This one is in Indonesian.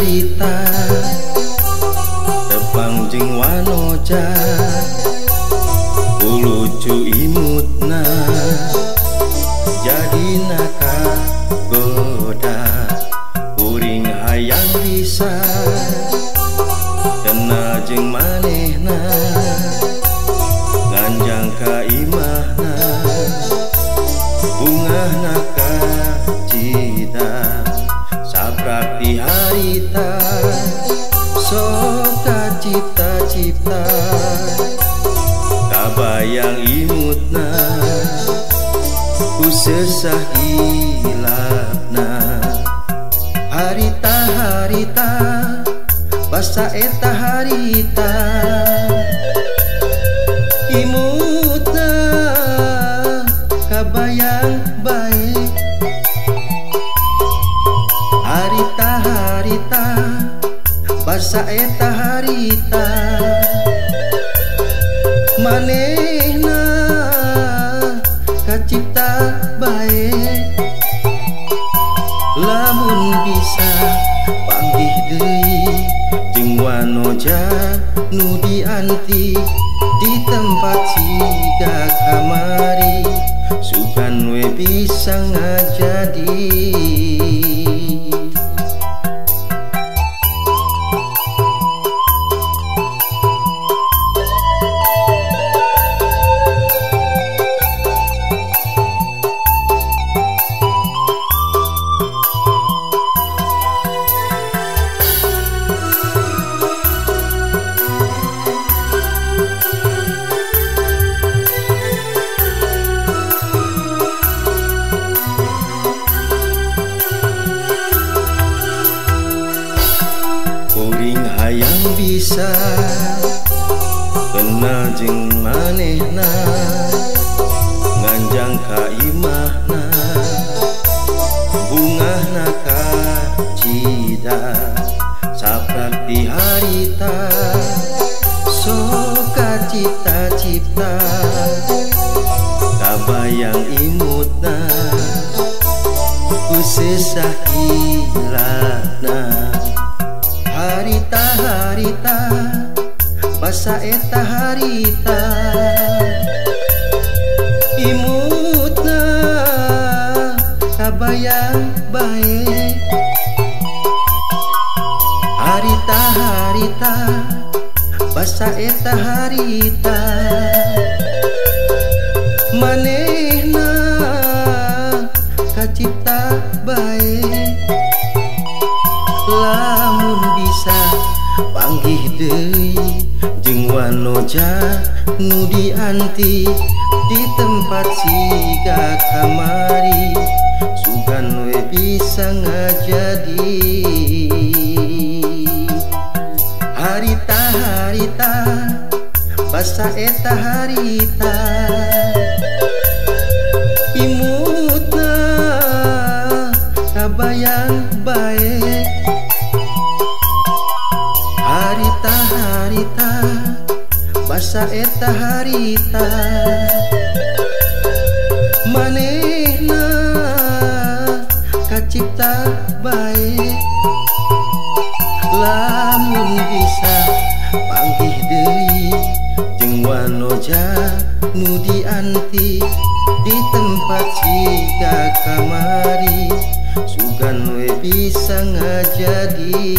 harita tepang jeng wanoja ulucu imutna goda uring hayang bisa. Kena jeng manehna nganjang ka imahna bunga naka cita saprati harita. Soka cipta-cipta kabayang imutna. Ku sesah hilapna harita harita basa eta harita imutna kabayang baik. Harita harita basa eta harita manehna bisa panggih deui. Jeung wanoja nu dianti di tempat siga kamari. Sugan we bisa ngajadi bisa. Jeng manehna nganjang ka imahna bunga naka cida saprakti harita. Soka cipta-cipta kabayang imutna. Ku sesah hilana harita harita basa eta harita imutna kabayang baik harita harita basa eta harita manehna panggih deui jeung wanoja nu dianti di tempat siga kamari sugan we bisa ngajadi. Harita harita basa eta harita saeta harita manehna kacipta baik. Lamun bisa panggih deui jeung wanoja nu dianti di tempat siga kamari sugan we bisa ngajadi.